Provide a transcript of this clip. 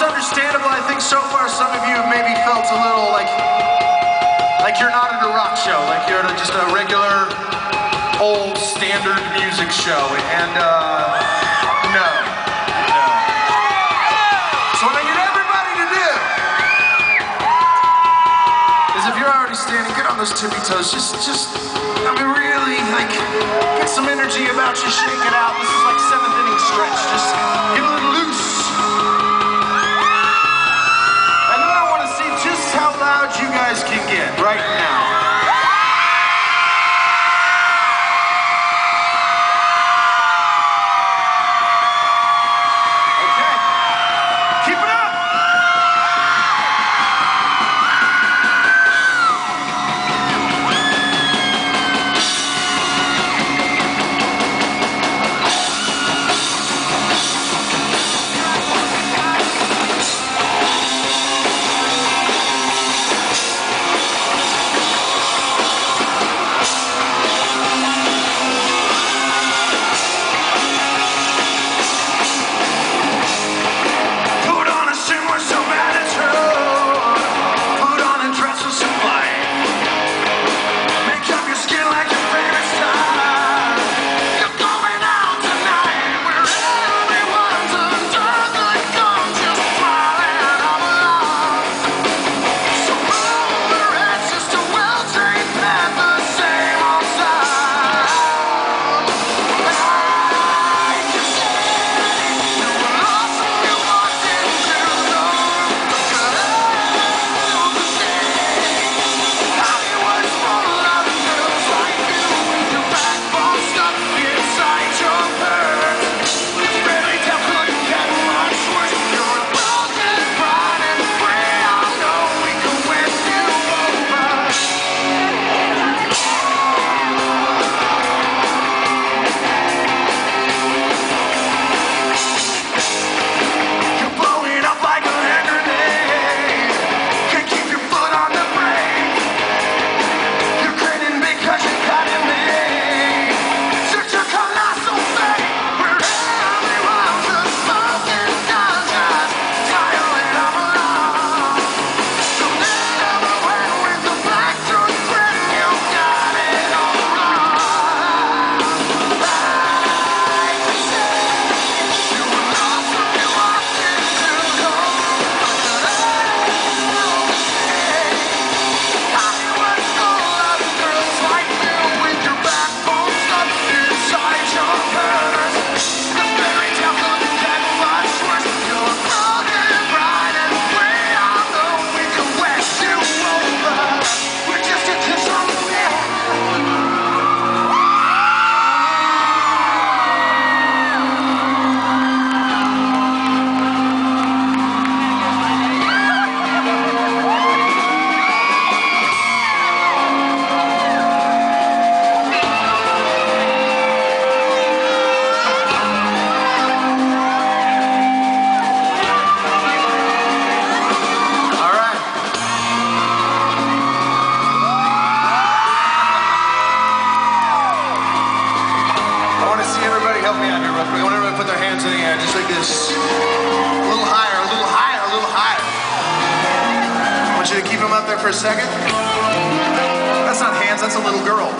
understandable. I think so far some of you have maybe felt a little like like you're not at a rock show, like you're at a, just a regular old standard music show. And uh, no, no. So what I need everybody to do is if you're already standing, get on those tippy toes. Just, just, I mean, really, like, get some energy about you. Shake it out. This is like seventh inning stretch. Just get a little I want everybody to put their hands in the air just like this. A little higher, a little higher, a little higher. I want you to keep them up there for a second. That's not hands, that's a little girl.